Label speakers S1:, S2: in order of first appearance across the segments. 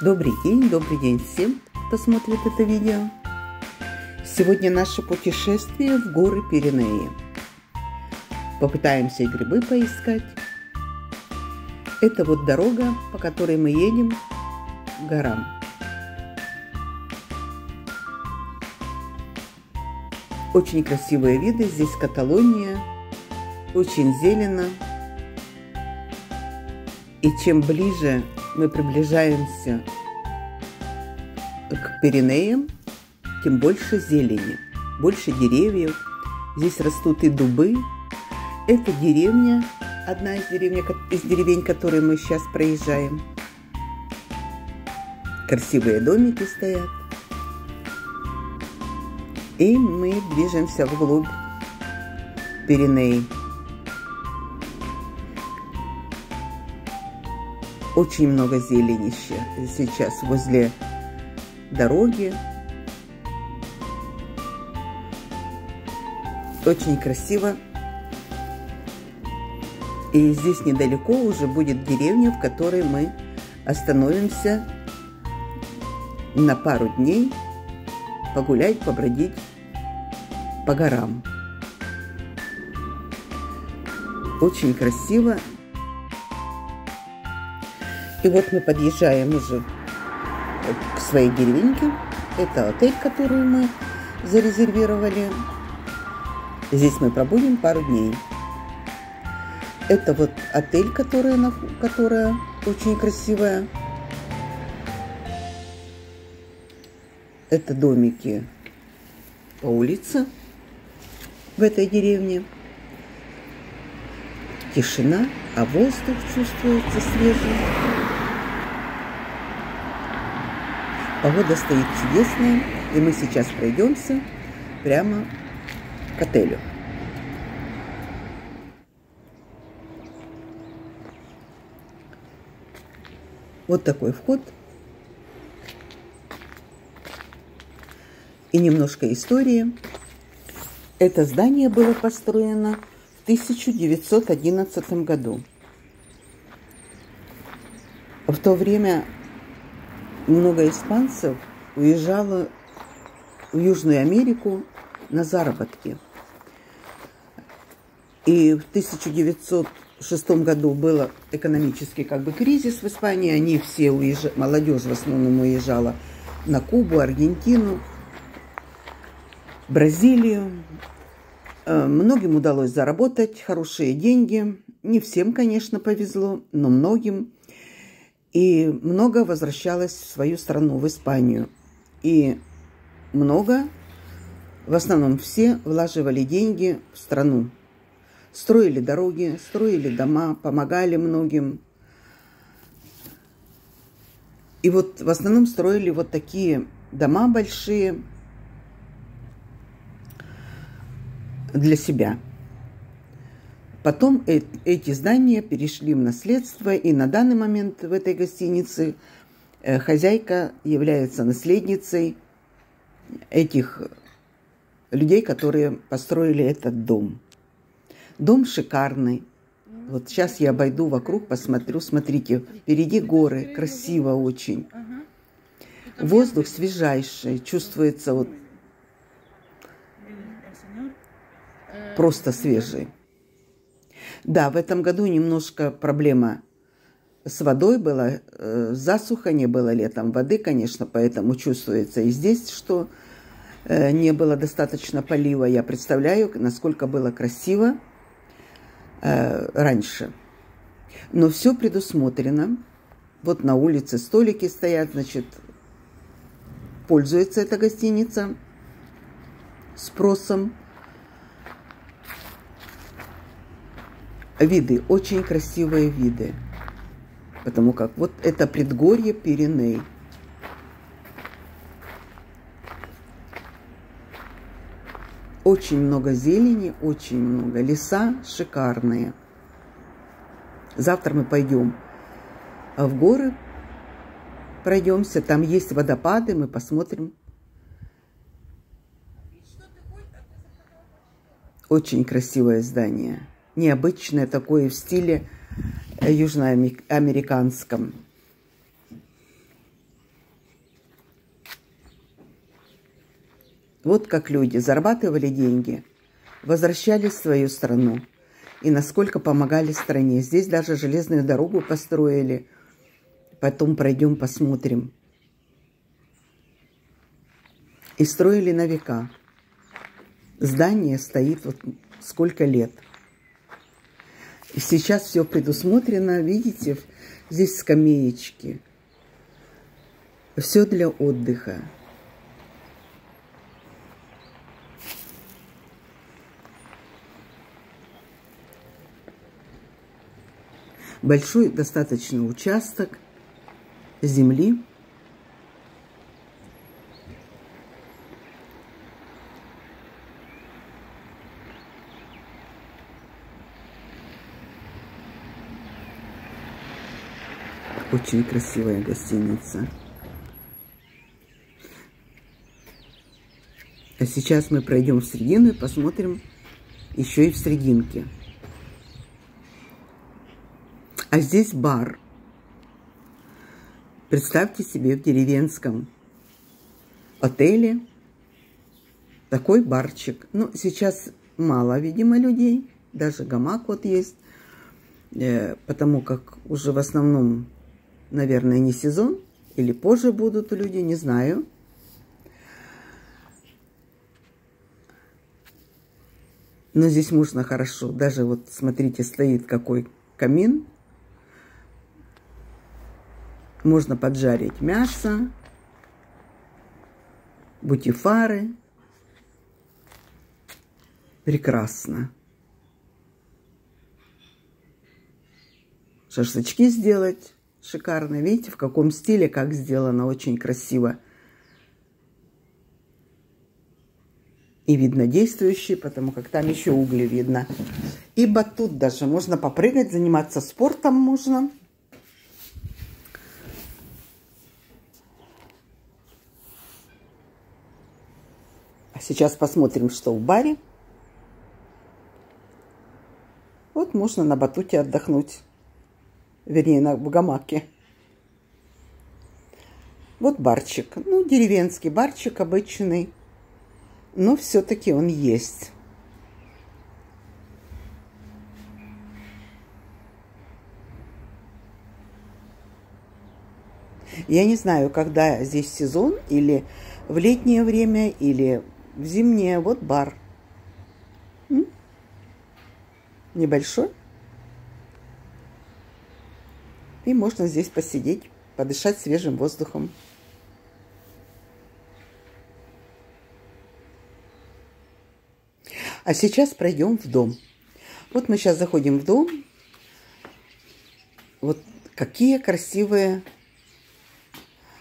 S1: Добрый день, добрый день всем, кто смотрит это видео. Сегодня наше путешествие в горы Пиренеи. Попытаемся и грибы поискать. Это вот дорога, по которой мы едем к горам. Очень красивые виды. Здесь Каталония. Очень зелено. И чем ближе мы приближаемся к Пиренеям, тем больше зелени, больше деревьев. Здесь растут и дубы. Это деревня, одна из, деревень, из деревень, которые мы сейчас проезжаем. Красивые домики стоят. И мы движемся вглубь Пиренеи. Очень много зеленища сейчас возле дороги. Очень красиво. И здесь недалеко уже будет деревня, в которой мы остановимся на пару дней погулять, побродить по горам. Очень красиво и вот мы подъезжаем уже к своей деревеньке. Это отель, который мы зарезервировали. Здесь мы пробудем пару дней. Это вот отель, которая, которая очень красивая. Это домики по улице в этой деревне. Тишина, а воздух чувствуется свежий. Погода стоит чудесная, и мы сейчас пройдемся прямо к отелю. Вот такой вход. И немножко истории. Это здание было построено в 1911 году. В то время много испанцев уезжало в Южную Америку на заработки. И в 1906 году был экономический как бы кризис в Испании. Они все уезжали, молодежь в основном уезжала на Кубу, Аргентину, Бразилию. Э, многим удалось заработать хорошие деньги. Не всем, конечно, повезло, но многим – и много возвращалось в свою страну, в Испанию. И много, в основном все, влаживали деньги в страну. Строили дороги, строили дома, помогали многим. И вот в основном строили вот такие дома большие для себя – Потом э эти здания перешли в наследство, и на данный момент в этой гостинице э, хозяйка является наследницей этих людей, которые построили этот дом. Дом шикарный. Вот сейчас я обойду вокруг, посмотрю. Смотрите, впереди горы, красиво очень. Воздух свежайший, чувствуется вот просто свежий. Да, в этом году немножко проблема с водой была, э, засуха, не было летом воды, конечно, поэтому чувствуется и здесь, что э, не было достаточно полива. Я представляю, насколько было красиво э, раньше. Но все предусмотрено. Вот на улице столики стоят, значит, пользуется эта гостиница спросом. Виды, очень красивые виды. Потому как вот это предгорье Пиреней. Очень много зелени, очень много. Леса шикарные. Завтра мы пойдем в горы, пройдемся. Там есть водопады, мы посмотрим. Очень красивое здание необычное, такое в стиле э, южноамериканском. Вот как люди зарабатывали деньги, возвращались в свою страну и насколько помогали стране. Здесь даже железную дорогу построили. Потом пройдем, посмотрим. И строили на века. Здание стоит вот сколько лет – и сейчас все предусмотрено. Видите, здесь скамеечки. Все для отдыха. большой достаточно участок земли. Очень красивая гостиница. А сейчас мы пройдем в середину и посмотрим еще и в срединке. А здесь бар. Представьте себе в деревенском отеле такой барчик. Ну, сейчас мало, видимо, людей. Даже гамак вот есть. Э, потому как уже в основном, наверное, не сезон. Или позже будут люди, не знаю. Но здесь можно хорошо. Даже вот, смотрите, стоит какой камин. Можно поджарить мясо, бутифары. Прекрасно. Шашлычки сделать шикарно. Видите, в каком стиле, как сделано, очень красиво. И видно действующий, потому как там еще угли видно. И батут даже. Можно попрыгать, заниматься спортом можно. Сейчас посмотрим, что в баре. Вот можно на батуте отдохнуть. Вернее, на гамаке. Вот барчик. Ну, деревенский барчик обычный. Но все-таки он есть. Я не знаю, когда здесь сезон, или в летнее время, или в зимнее. Вот бар. М? Небольшой. И можно здесь посидеть, подышать свежим воздухом. А сейчас пройдем в дом. Вот мы сейчас заходим в дом. Вот какие красивые.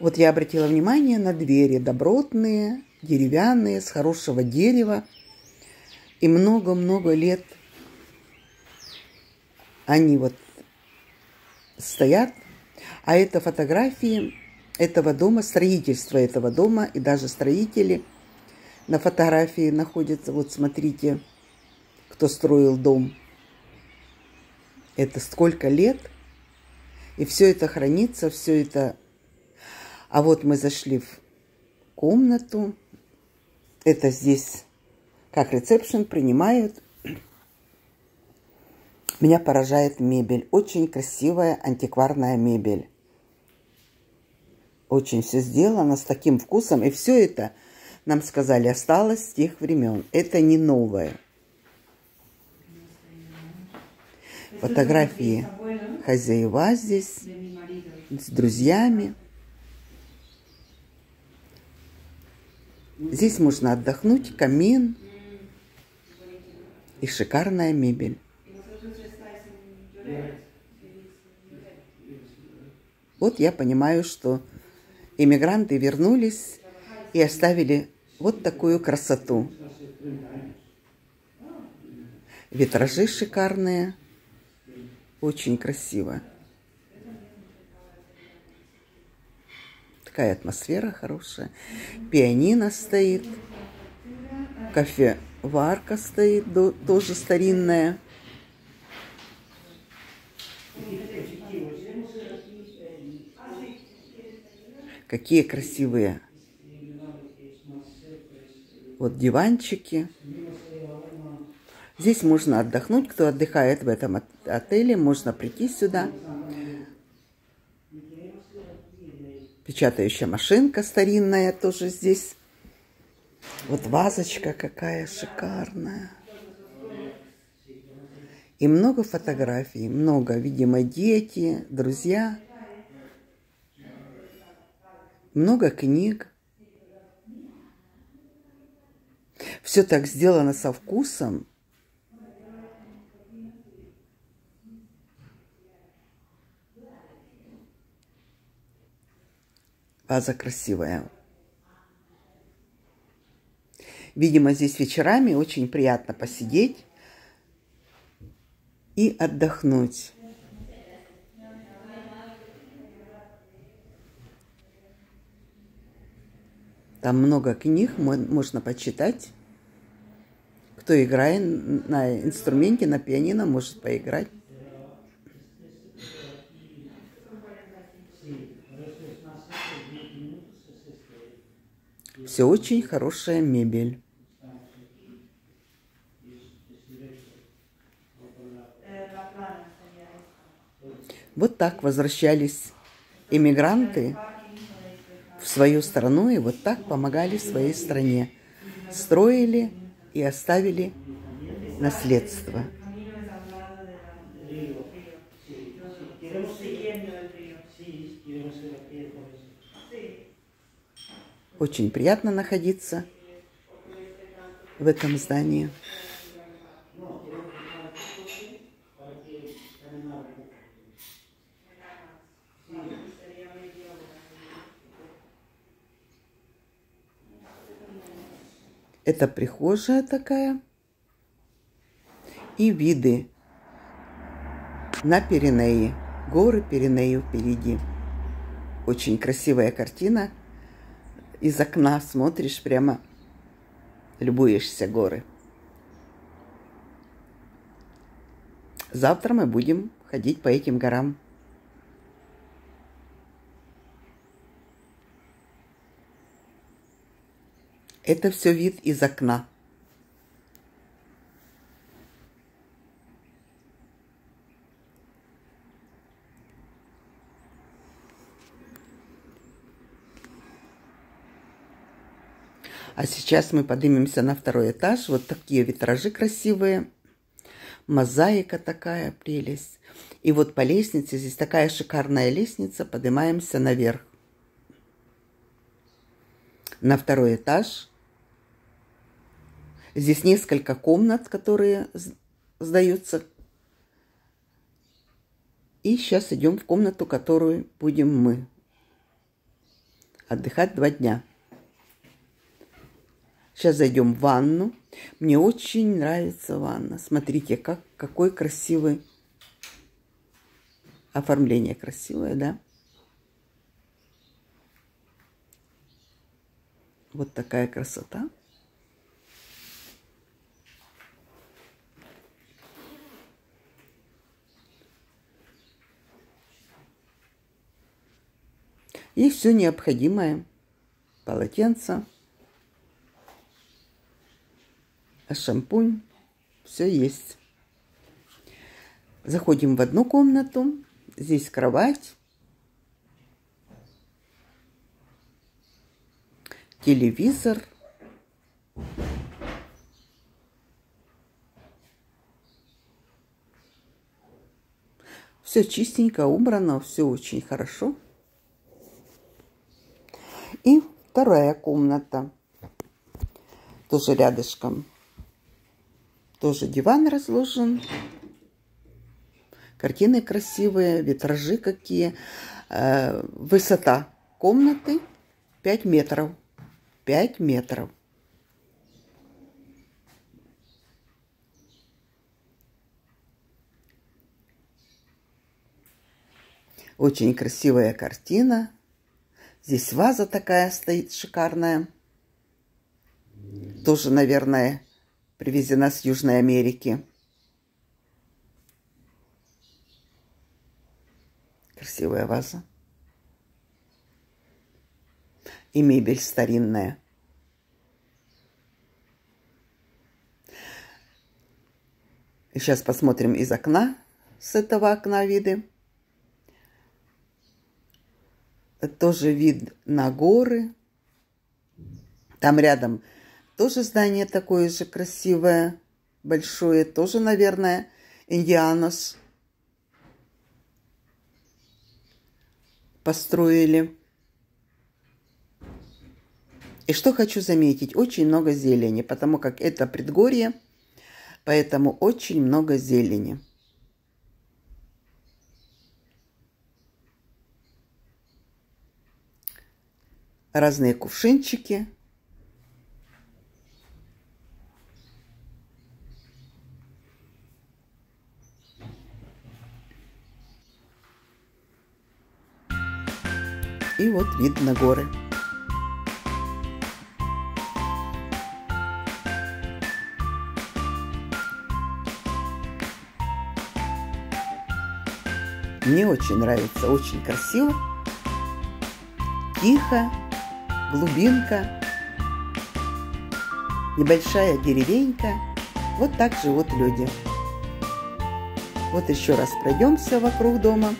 S1: Вот я обратила внимание на двери добротные, деревянные, с хорошего дерева. И много-много лет они вот стоят. А это фотографии этого дома, строительство этого дома и даже строители на фотографии находятся. Вот смотрите, кто строил дом. Это сколько лет. И все это хранится, все это... А вот мы зашли в комнату. Это здесь как ресепшн принимают. Меня поражает мебель. Очень красивая антикварная мебель. Очень все сделано с таким вкусом. И все это, нам сказали, осталось с тех времен. Это не новое. Фотографии хозяева здесь с друзьями. Здесь можно отдохнуть, камин и шикарная мебель. Вот я понимаю, что иммигранты вернулись и оставили вот такую красоту. Витражи шикарные, очень красиво. Такая атмосфера хорошая. Пианино стоит. Кофеварка стоит, тоже старинная. Какие красивые Вот диванчики. Здесь можно отдохнуть. Кто отдыхает в этом отеле, можно прийти сюда. Печатающая машинка старинная тоже здесь. Вот вазочка какая шикарная. И много фотографий, много, видимо, дети, друзья. Много книг. Все так сделано со вкусом. Ваза красивая. Видимо, здесь вечерами очень приятно посидеть и отдохнуть. Там много книг, можно почитать. Кто играет на инструменте, на пианино, может поиграть. Все очень хорошая мебель. Вот так возвращались иммигранты свою страну и вот так помогали своей стране. Строили и оставили наследство. Очень приятно находиться в этом здании. Это прихожая такая. И виды на Пиренеи. Горы Пиренеи впереди. Очень красивая картина. Из окна смотришь прямо, любуешься горы. Завтра мы будем ходить по этим горам. Это все вид из окна. А сейчас мы поднимемся на второй этаж. Вот такие витражи красивые. Мозаика такая, прелесть. И вот по лестнице, здесь такая шикарная лестница, поднимаемся наверх. На второй этаж. Здесь несколько комнат, которые сдаются. И сейчас идем в комнату, которую будем мы отдыхать два дня. Сейчас зайдем в ванну. Мне очень нравится ванна. Смотрите, как, какой красивый оформление красивое, да? Вот такая красота. И все необходимое. Полотенце, шампунь, все есть. Заходим в одну комнату. Здесь кровать. Телевизор. Все чистенько, убрано, все очень хорошо. И вторая комната. Тоже рядышком. Тоже диван разложен. Картины красивые, витражи какие. Э, высота комнаты 5 метров. 5 метров. Очень красивая картина. Здесь ваза такая стоит шикарная. Тоже, наверное, привезена с Южной Америки. Красивая ваза. И мебель старинная. И Сейчас посмотрим из окна, с этого окна виды. Тоже вид на горы. Там рядом тоже здание такое же красивое, большое. Тоже, наверное, Индианос построили. И что хочу заметить, очень много зелени, потому как это предгорье, поэтому очень много зелени. Разные кувшинчики. И вот вид на горы. Мне очень нравится, очень красиво, тихо, глубинка, небольшая деревенька. Вот так живут люди. Вот еще раз пройдемся вокруг дома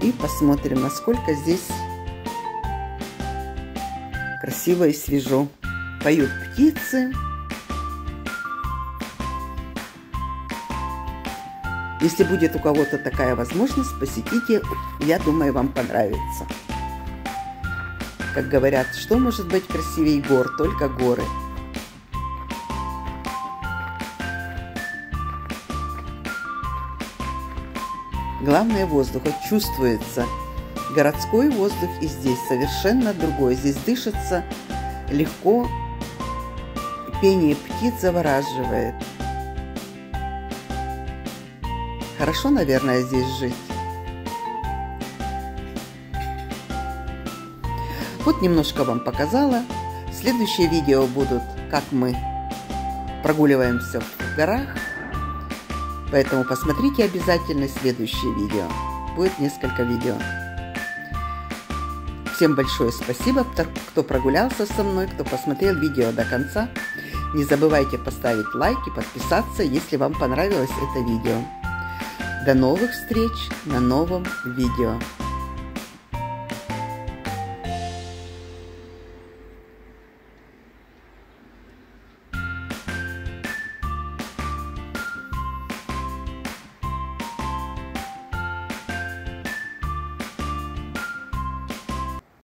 S1: и посмотрим, насколько здесь красиво и свежо. Поют птицы. Если будет у кого-то такая возможность, посетите, я думаю, вам понравится. Как говорят, что может быть красивее гор, только горы. Главное воздух, чувствуется. Городской воздух и здесь совершенно другой. Здесь дышится легко, пение птиц завораживает. Хорошо, наверное, здесь жить. Вот немножко вам показала. Следующие видео будут, как мы прогуливаемся в горах. Поэтому посмотрите обязательно следующее видео. Будет несколько видео. Всем большое спасибо, кто прогулялся со мной, кто посмотрел видео до конца. Не забывайте поставить лайк и подписаться, если вам понравилось это видео. До новых встреч на новом видео.